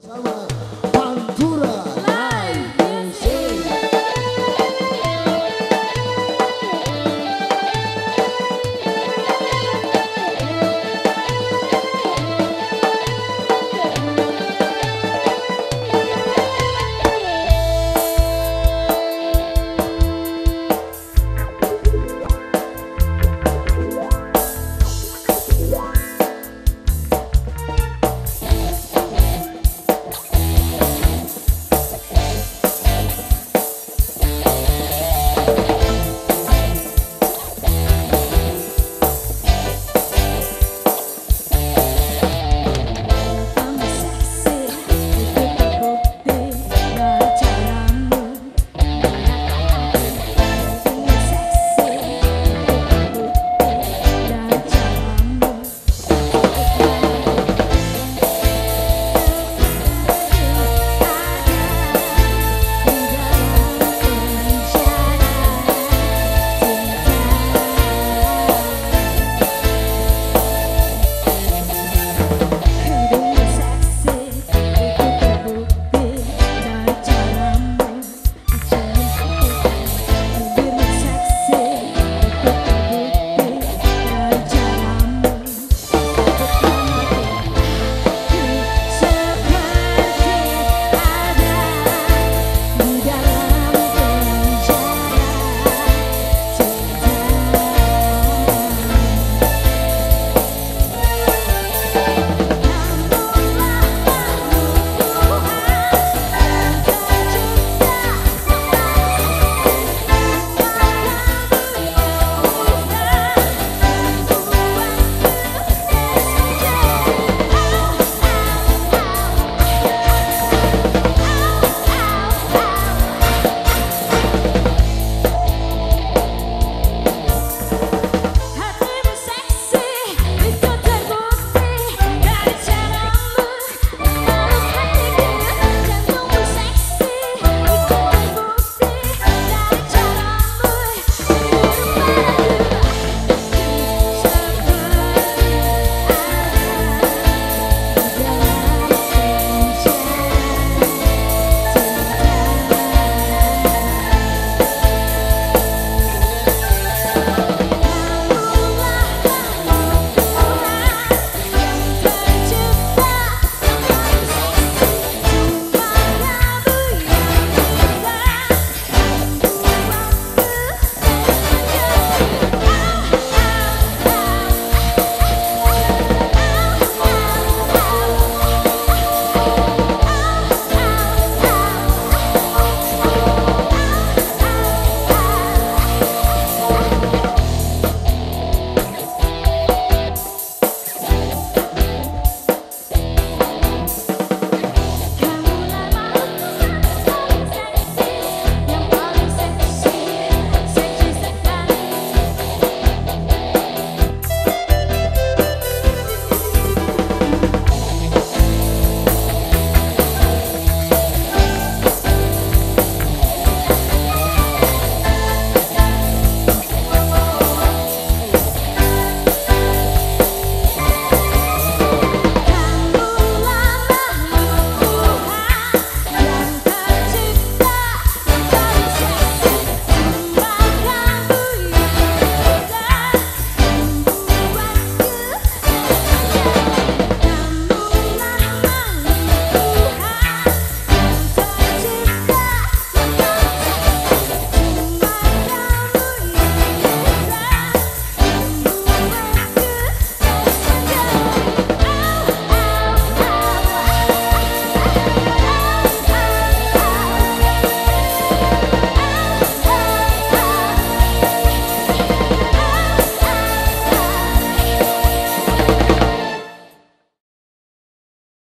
三万